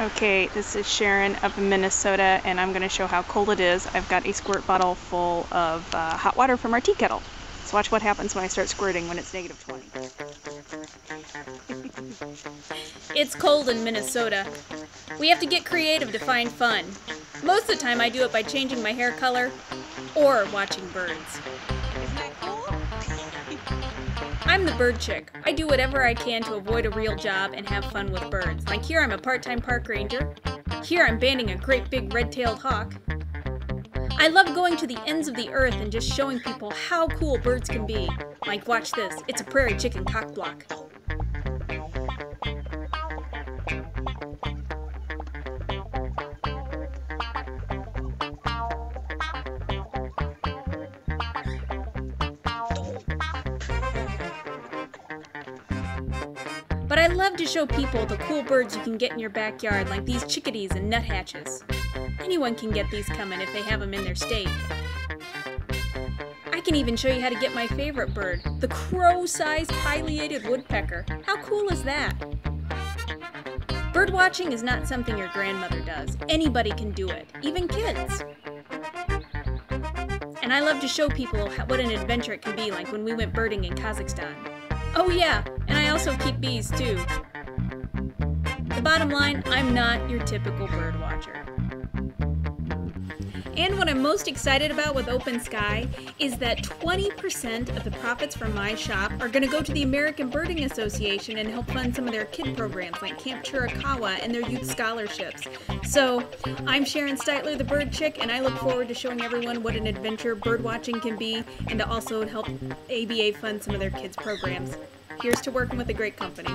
Okay, this is Sharon up in Minnesota, and I'm going to show how cold it is. I've got a squirt bottle full of uh, hot water from our tea kettle. Let's watch what happens when I start squirting when it's negative 20. it's cold in Minnesota. We have to get creative to find fun. Most of the time I do it by changing my hair color or watching birds. I'm the bird chick. I do whatever I can to avoid a real job and have fun with birds. Like here I'm a part-time park ranger. Here I'm banding a great big red-tailed hawk. I love going to the ends of the earth and just showing people how cool birds can be. Like watch this, it's a prairie chicken cock block. But I love to show people the cool birds you can get in your backyard, like these chickadees and nuthatches. Anyone can get these coming if they have them in their state. I can even show you how to get my favorite bird, the crow-sized pileated woodpecker. How cool is that? Bird watching is not something your grandmother does. Anybody can do it, even kids. And I love to show people what an adventure it can be like when we went birding in Kazakhstan. Oh yeah, and I also keep bees too. The bottom line, I'm not your typical bird watcher. And what I'm most excited about with OpenSky is that 20% of the profits from my shop are going to go to the American Birding Association and help fund some of their kid programs like Camp Chiricahua and their youth scholarships. So, I'm Sharon Stiteler, the bird chick, and I look forward to showing everyone what an adventure bird watching can be and to also help ABA fund some of their kids' programs. Here's to working with a great company.